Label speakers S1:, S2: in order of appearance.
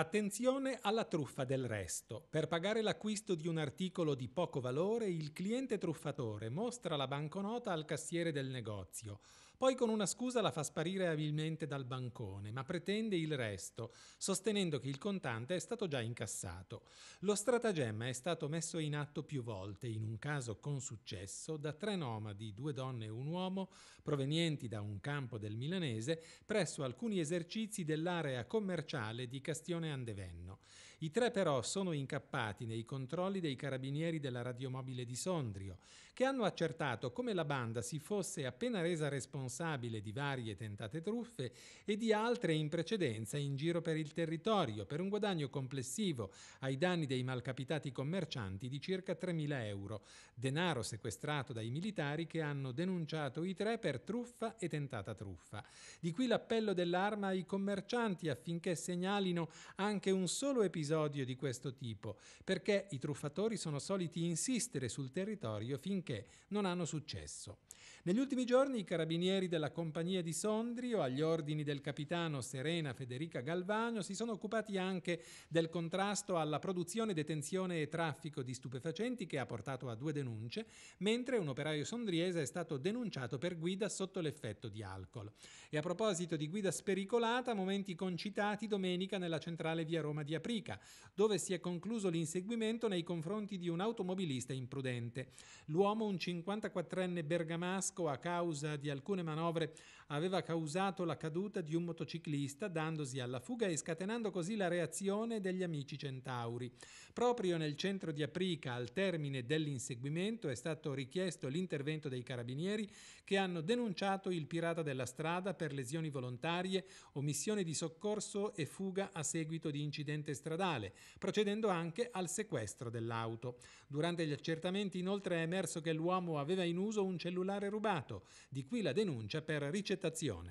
S1: Attenzione alla truffa del resto. Per pagare l'acquisto di un articolo di poco valore, il cliente truffatore mostra la banconota al cassiere del negozio, poi con una scusa la fa sparire abilmente dal bancone, ma pretende il resto, sostenendo che il contante è stato già incassato. Lo stratagemma è stato messo in atto più volte, in un caso con successo, da tre nomadi, due donne e un uomo, provenienti da un campo del milanese, presso alcuni esercizi dell'area commerciale di Castione Andevenno. I tre però sono incappati nei controlli dei carabinieri della radiomobile di Sondrio, che hanno accertato come la banda si fosse appena resa responsabile di varie tentate truffe e di altre in precedenza in giro per il territorio, per un guadagno complessivo ai danni dei malcapitati commercianti di circa 3.000 euro, denaro sequestrato dai militari che hanno denunciato i tre per truffa e tentata truffa. Di qui l'appello dell'arma ai commercianti affinché segnalino anche un solo episodio di questo tipo, perché i truffatori sono soliti insistere sul territorio finché non hanno successo. Negli ultimi giorni i carabinieri della compagnia di Sondrio, agli ordini del capitano Serena Federica Galvagno, si sono occupati anche del contrasto alla produzione, detenzione e traffico di stupefacenti che ha portato a due denunce, mentre un operaio sondriese è stato denunciato per guida sotto l'effetto di alcol. E a proposito di guida spericolata, momenti concitati domenica nella centrale via Roma di Aprica, dove si è concluso l'inseguimento nei confronti di un automobilista imprudente. L'uomo, un 54enne bergamasco, a causa di alcune manovre, aveva causato la caduta di un motociclista, dandosi alla fuga e scatenando così la reazione degli amici centauri. Proprio nel centro di Aprica, al termine dell'inseguimento, è stato richiesto l'intervento dei carabinieri che hanno denunciato il pirata della strada per lesioni volontarie, omissione di soccorso e fuga a seguito di incidente stradale, procedendo anche al sequestro dell'auto. Durante gli accertamenti inoltre è emerso che l'uomo aveva in uso un cellulare rubato, di qui la denuncia per ricettazione.